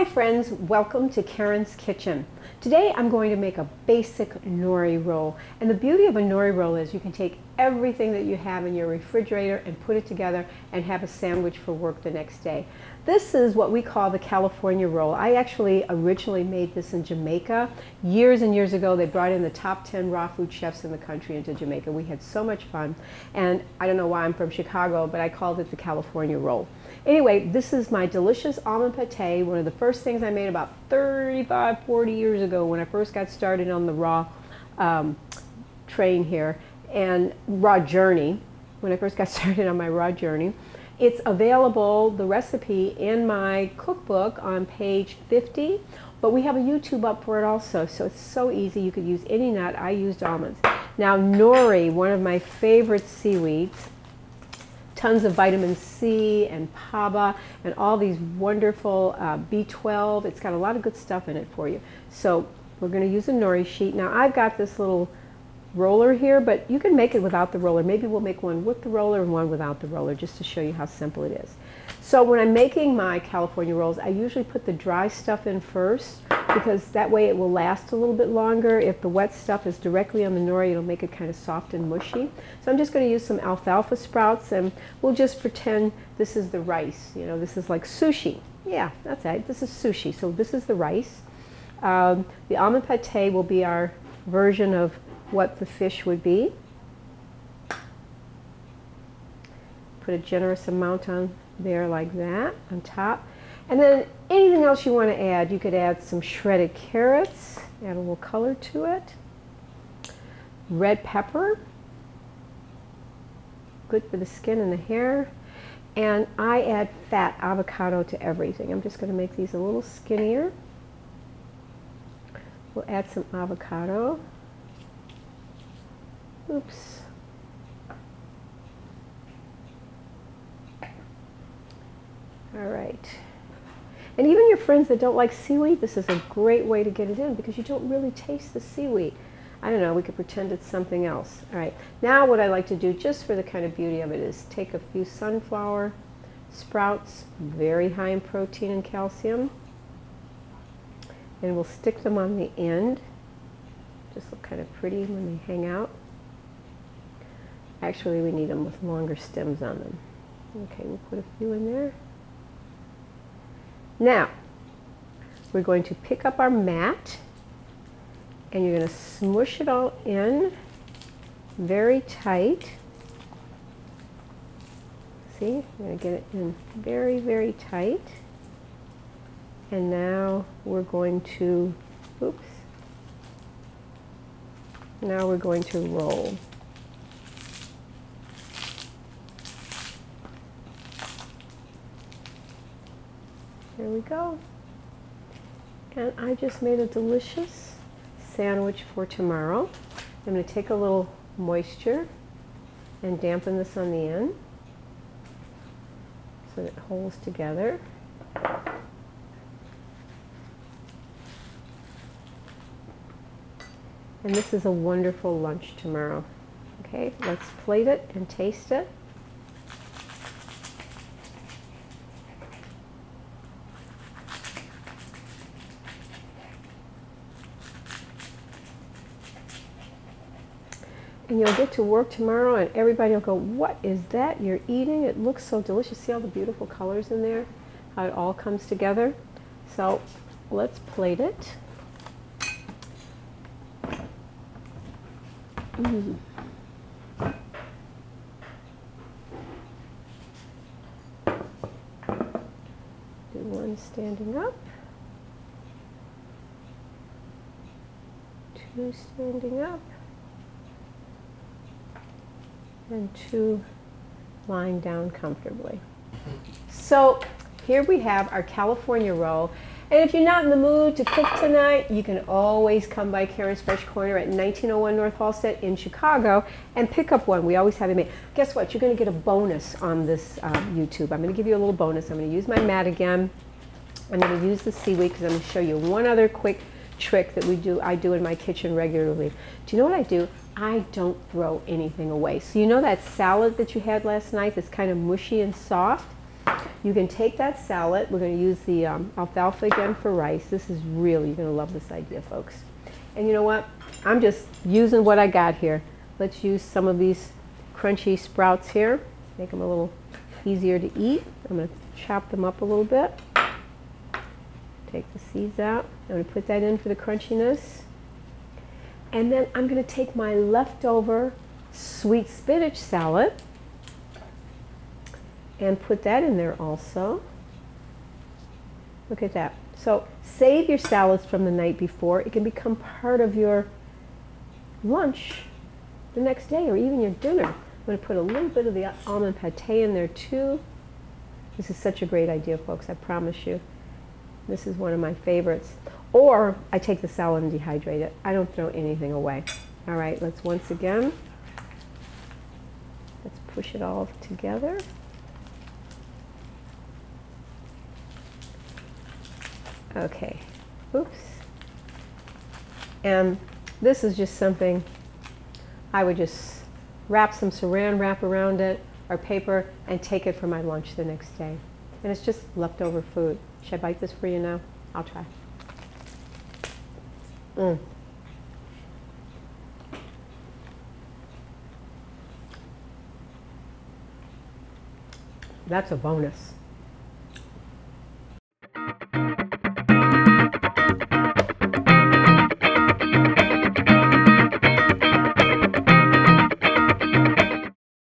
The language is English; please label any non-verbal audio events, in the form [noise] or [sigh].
Hi friends, welcome to Karyn's Kitchen. Today I'm going to make a basic nori roll. And the beauty of a nori roll is you can take everything that you have in your refrigerator and put it together and have a sandwich for work the next day. This is what we call the California roll. I actually originally made this in Jamaica. Years and years ago they brought in the top 10 raw food chefs in the country into Jamaica. We had so much fun. And I don't know why I'm from Chicago, but I called it the California roll. Anyway, this is my delicious almond pate, one of the first things I made about 35, 40 years ago when I first got started on the raw um, train here and raw journey, when I first got [laughs] started on my raw journey. It's available, the recipe, in my cookbook on page 50, but we have a YouTube up for it also, so it's so easy. You could use any nut. I used almonds. Now, nori, one of my favorite seaweeds, tons of vitamin C and PABA and all these wonderful uh, B12. It's got a lot of good stuff in it for you. So we're going to use a nori sheet. Now I've got this little roller here, but you can make it without the roller. Maybe we'll make one with the roller and one without the roller just to show you how simple it is. So when I'm making my California rolls, I usually put the dry stuff in first because that way it will last a little bit longer. If the wet stuff is directly on the nori, it'll make it kind of soft and mushy. So I'm just going to use some alfalfa sprouts and we'll just pretend this is the rice. You know, this is like sushi. Yeah, that's it. This is sushi. So this is the rice. Um, the almond pate will be our version of what the fish would be. Put a generous amount on there like that on top. And then anything else you want to add, you could add some shredded carrots, add a little color to it. Red pepper, good for the skin and the hair. And I add fat avocado to everything. I'm just going to make these a little skinnier. We'll add some avocado. Oops. All right. And even your friends that don't like seaweed, this is a great way to get it in because you don't really taste the seaweed. I don't know, we could pretend it's something else. All right, now what I like to do just for the kind of beauty of it is take a few sunflower sprouts, very high in protein and calcium, and we'll stick them on the end. Just look kind of pretty when they hang out. Actually, we need them with longer stems on them. Okay, we'll put a few in there. Now, we're going to pick up our mat and you're going to smush it all in very tight. See, I'm going to get it in very, very tight. And now we're going to, oops, now we're going to roll. We go. And I just made a delicious sandwich for tomorrow. I'm going to take a little moisture and dampen this on the end so that it holds together. And this is a wonderful lunch tomorrow. Okay, let's plate it and taste it. And you'll get to work tomorrow and everybody will go, what is that you're eating? It looks so delicious. See all the beautiful colors in there? How it all comes together? So let's plate it. Mm. Do one standing up. Two standing up and two lying down comfortably. So here we have our California roll. And if you're not in the mood to cook tonight, you can always come by Karyn's Fresh Corner at 1901 North Halsted in Chicago and pick up one. We always have it made. Guess what? You're going to get a bonus on this uh, YouTube. I'm going to give you a little bonus. I'm going to use my mat again. I'm going to use the seaweed because I'm going to show you one other quick trick that we do. I do in my kitchen regularly. Do you know what I do? I don't throw anything away. So you know that salad that you had last night that's kind of mushy and soft? you can take that salad. We're going to use the um, alfalfa again for rice. This is really, you're going to love this idea, folks. And you know what? I'm just using what I got here. Let's use some of these crunchy sprouts here. Make them a little easier to eat. I'm going to chop them up a little bit. Take the seeds out. I'm going to put that in for the crunchiness. And then I'm going to take my leftover sweet spinach salad and put that in there also. Look at that. So save your salads from the night before. It can become part of your lunch the next day or even your dinner. I'm going to put a little bit of the almond pate in there too. This is such a great idea, folks. I promise you. This is one of my favorites. Or I take the salad and dehydrate it. I don't throw anything away. All right, let's once again, let's push it all together. Okay, oops. And this is just something I would just wrap some saran wrap around it or paper and take it for my lunch the next day. And it's just leftover food. Should I bite this for you now? I'll try. Mm. That's a bonus.